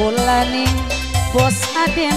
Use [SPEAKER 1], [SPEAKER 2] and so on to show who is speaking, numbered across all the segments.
[SPEAKER 1] Kulaning bos aden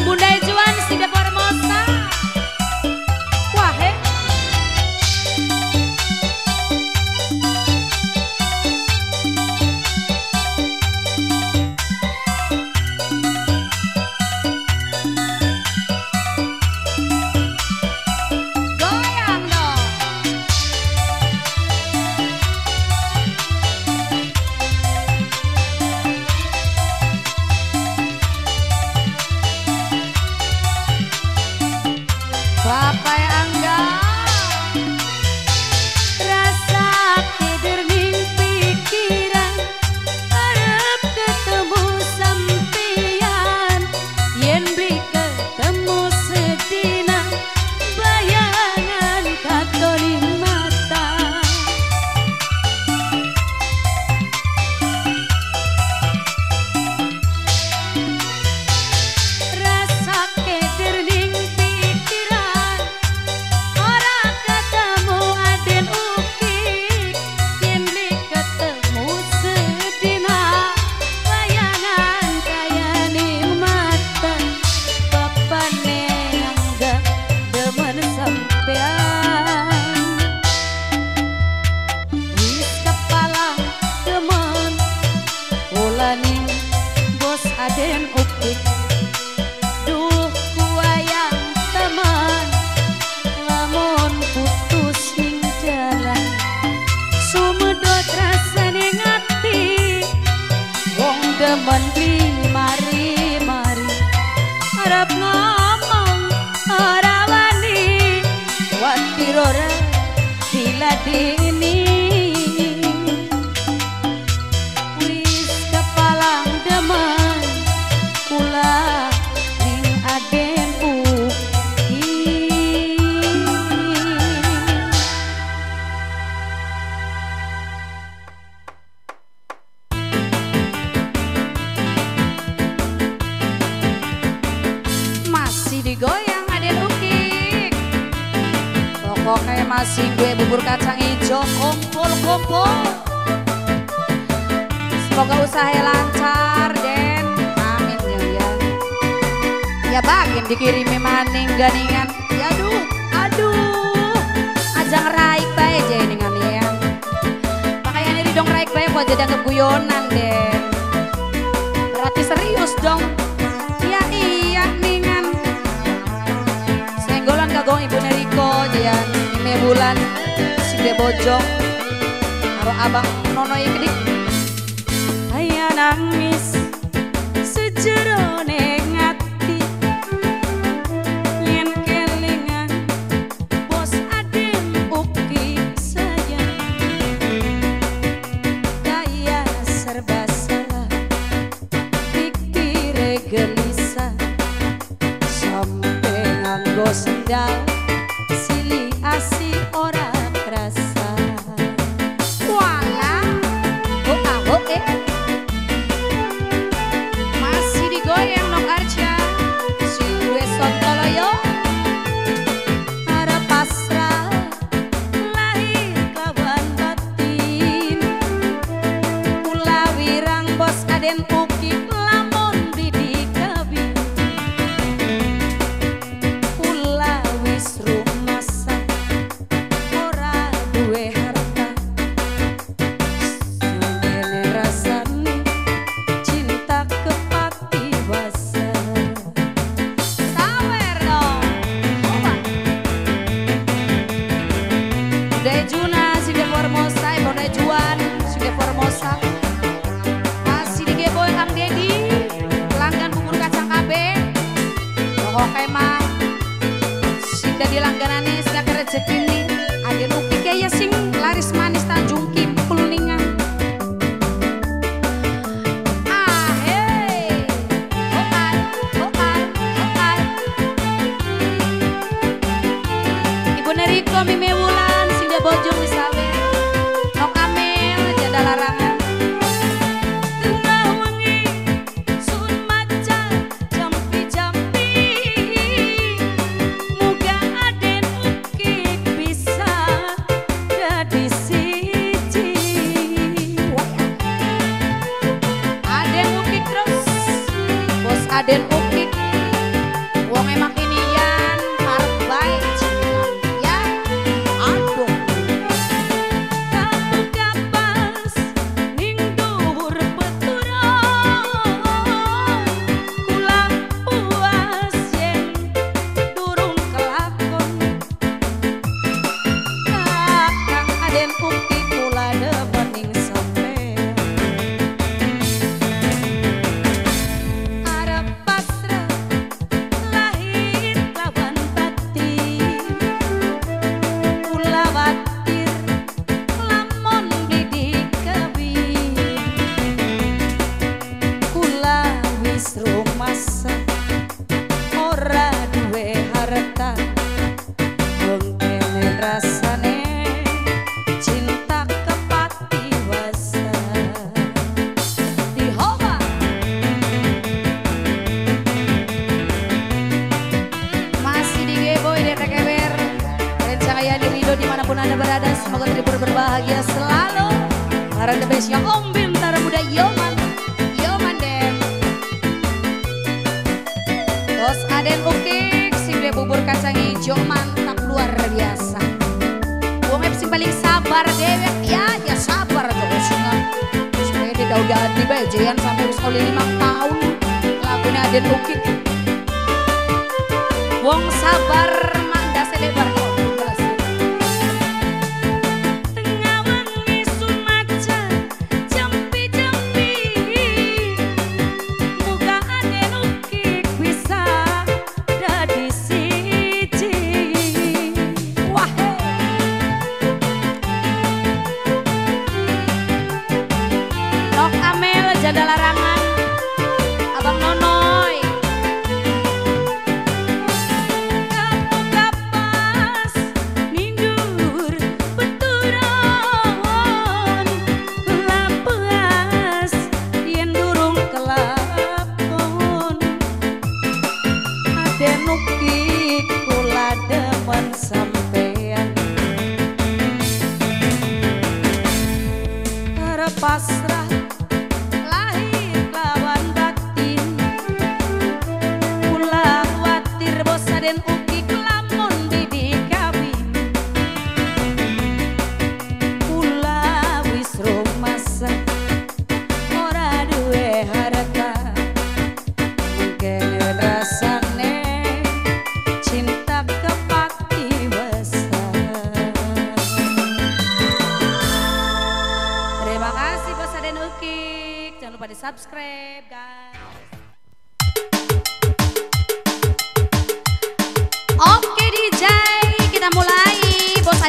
[SPEAKER 1] nasi gue bubur kacang hijau kumpul-kumpul Semoga usaha lancar Den. Amin ya ya. Ya bagian dikirimi maning ganingan. Ya aduh aduh. Ajang raik baik aja dengan ya. Pakaian ini dong raik baik kok jadi anggap guyonan Den. Berarti serius dong. Ya iya ningan. Senggolan kagong ibu Neriko ya, ya. Ame Bulan si Bojong Karo abang Nono Ikedik Saya nangis sejerone ngati. Lien kelingan bos adem uki saja, Daya serba salah pikir gelisah. Sampai nganggo sendal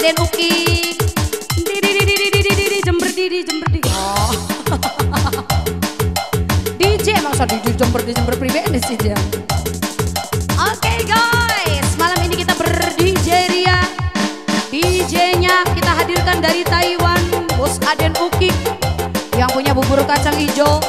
[SPEAKER 1] Raden Uki. Didi didi didi didi didi jember didi jember didi Oh. DJ emang sadi di jember di jember pribadi sih dia. Oke guys, malam ini kita ber DJ Ria. DJ-nya kita hadirkan dari Taiwan, Bos Aden Uki yang punya bubur kacang hijau.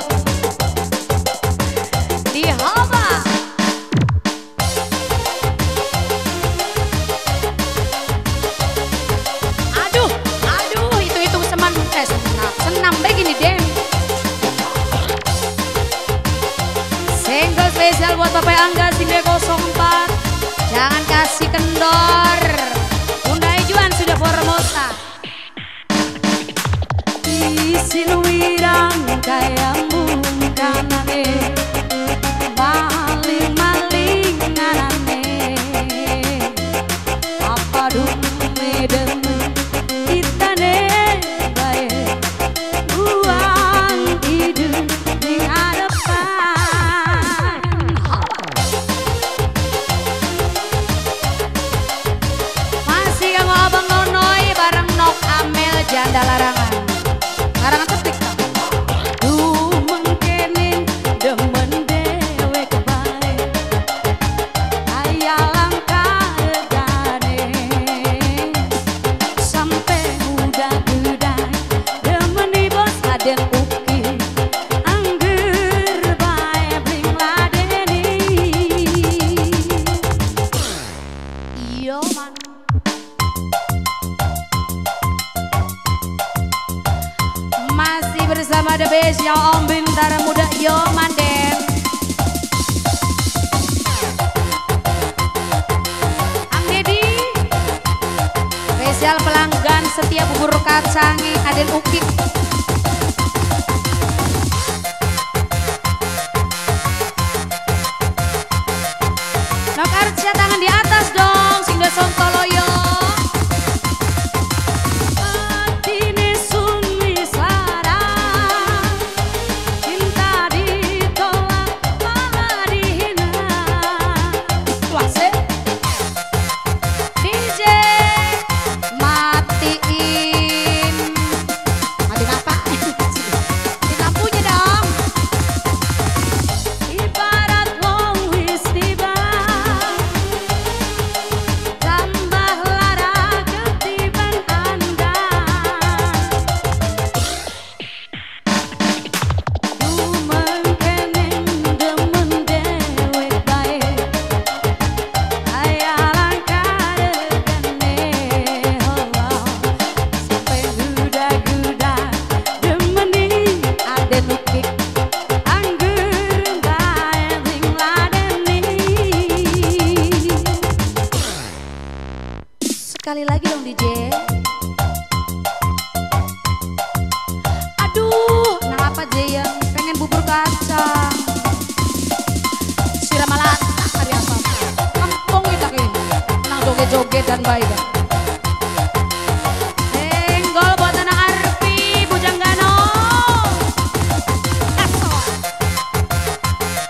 [SPEAKER 1] joget dan baik.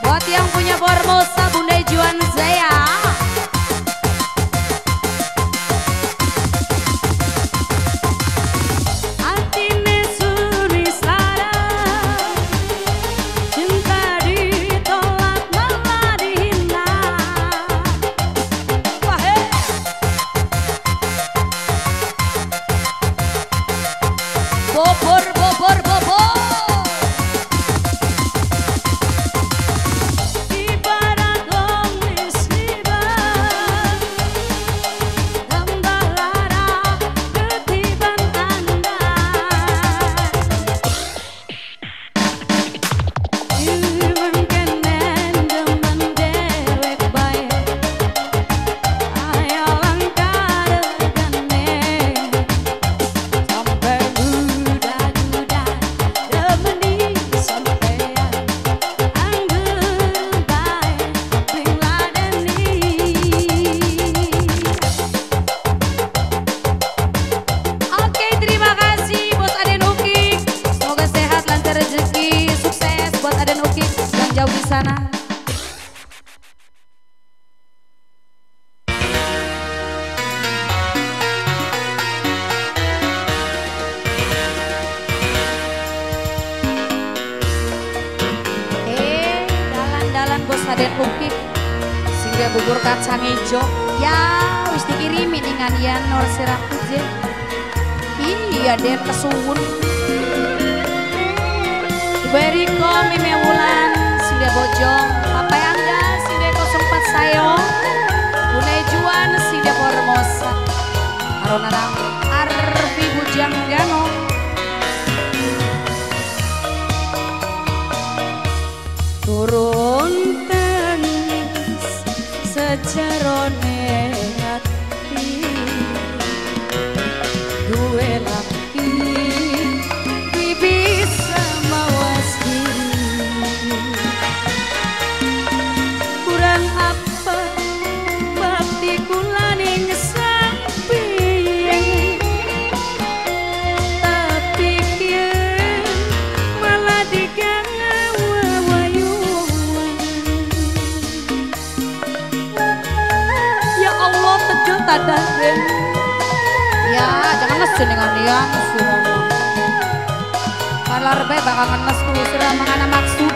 [SPEAKER 1] Buat yang punya Formosa, Bunda Juan Zaya.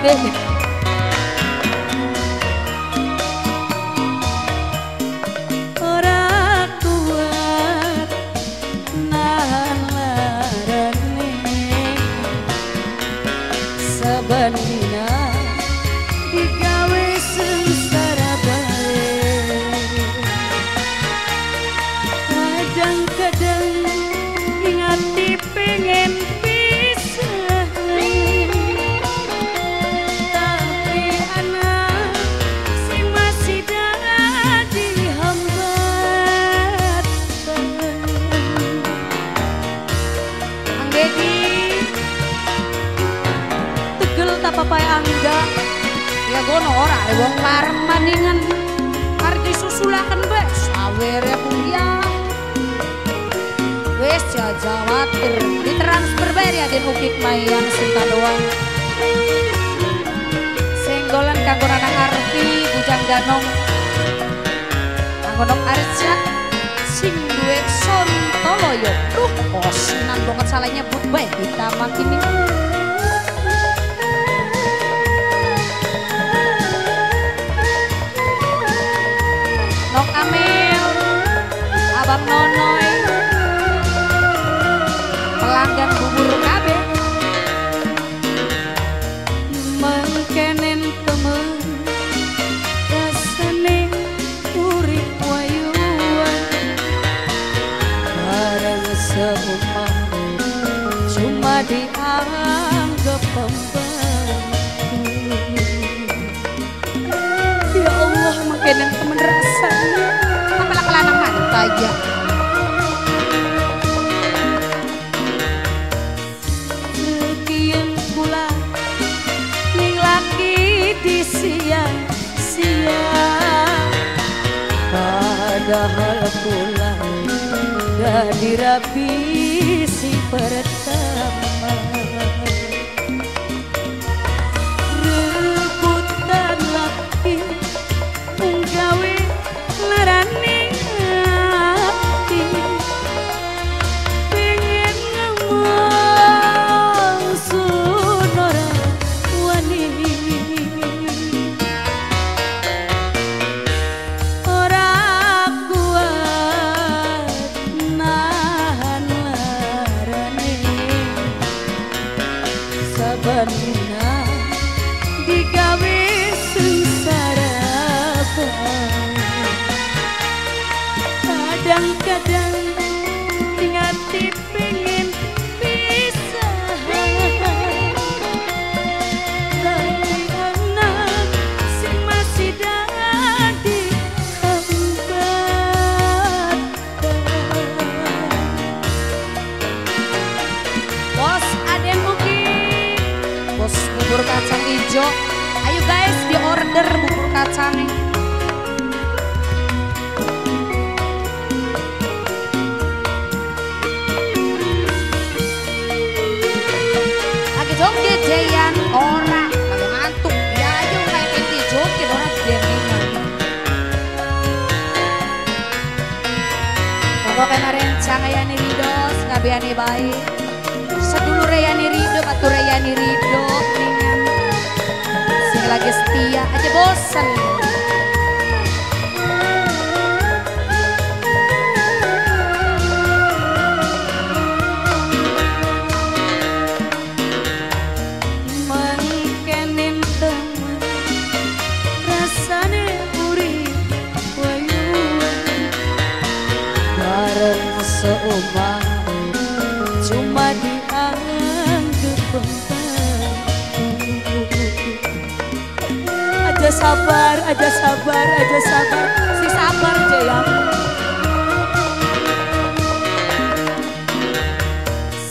[SPEAKER 1] 问 wong parmaningan arep disusulaken bae sawere kuliah wis jajawatir. Ditransfer bae ya den ukik mayang sinta doang senggolan kanggo anak Arfi bujang danong. Kanggo Arja sing duwe sontoloyo. Duh kosinan banget salah nyebut bae kita makin ini Abang Nonoy pelanggan bubur kabe mengkenen temen. Rasane urip wayuan. Bareng seumah. Cuma dianggap pembantu. Ya Allah mengkenen temen rasanya aja. Ning laki disia-sia padahal pula dari rapi si pertama cuma dianggap pembantu aja sabar aja sabar aja sabar. Si sabar aja ya.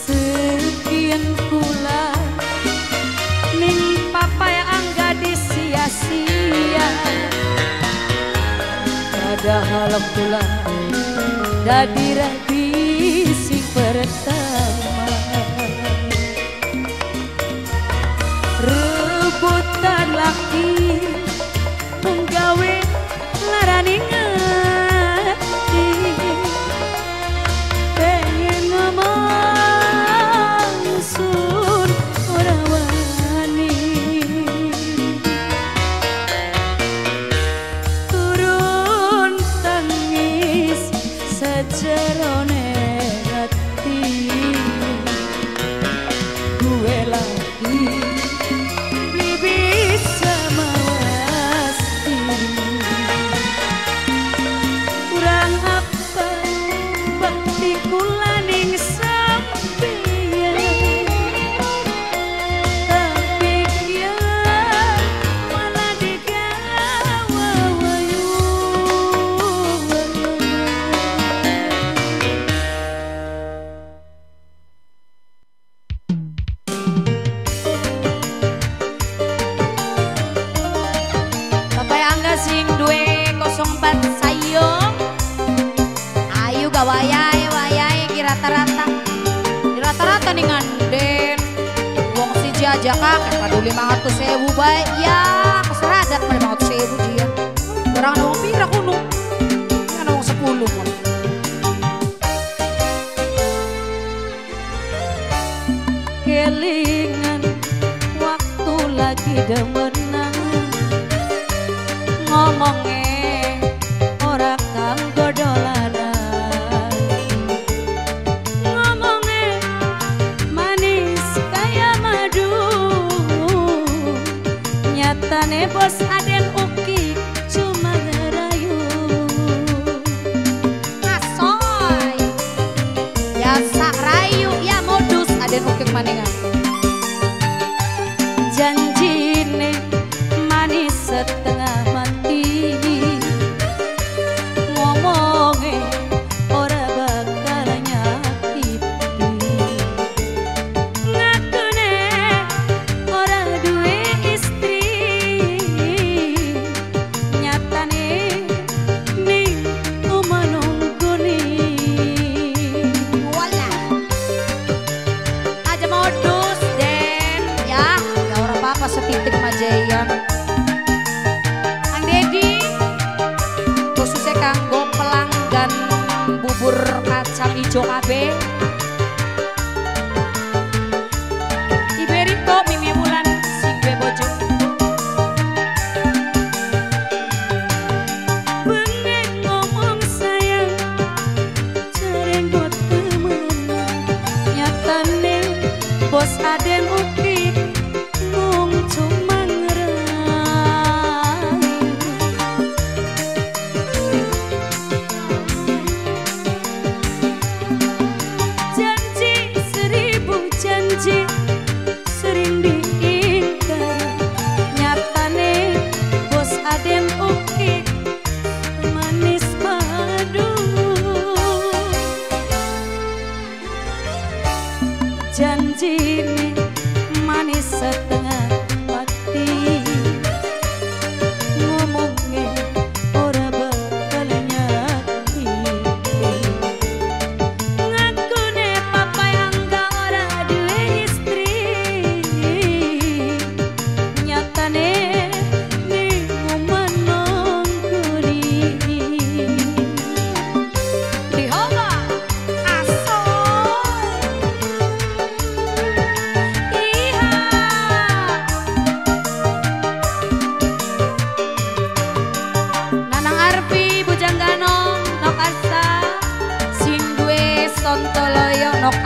[SPEAKER 1] Sekian pula ning papa yang angga disia-sia. Padahal pula dadi rabi si pertama
[SPEAKER 2] You. Tane bos aden uki cuma ngerayu.
[SPEAKER 1] Asoy. Ya sak rayu. Ya modus aden uki maningan
[SPEAKER 2] Janji manis setengah bos aden udik mung cuma
[SPEAKER 1] Sontoloyo nok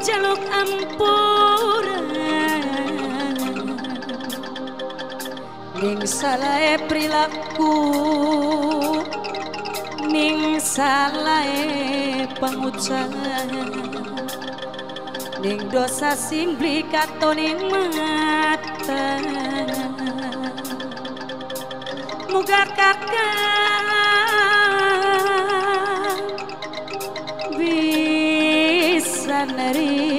[SPEAKER 2] Jaluk ampura ning salahe prilaku ning salahe pangucapan ning dosa simbli katone mata. Muga kakak रे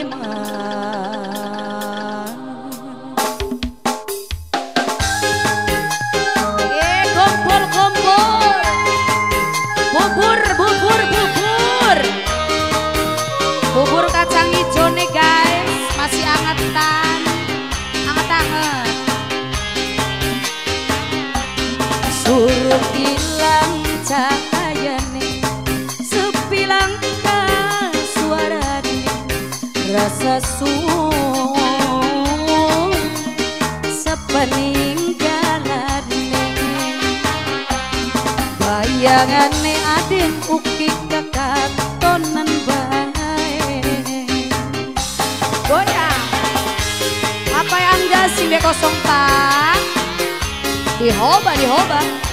[SPEAKER 2] uki kakak
[SPEAKER 1] tonan apa yang anda dihoba dihoba.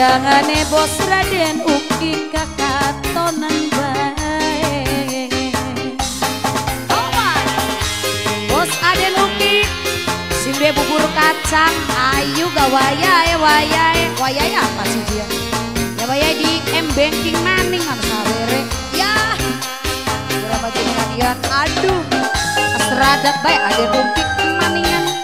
[SPEAKER 2] Bayangane bos Raden Uki kakatonan
[SPEAKER 1] oh, Bos Raden Uki sing bubur kacang ayu ga wayahe wayahe. Apa sih dia? Ya wayahe di M Banking maning kan sawere. Ya Berapa jenengan ya? aduh Seradat baik ada Uki maningan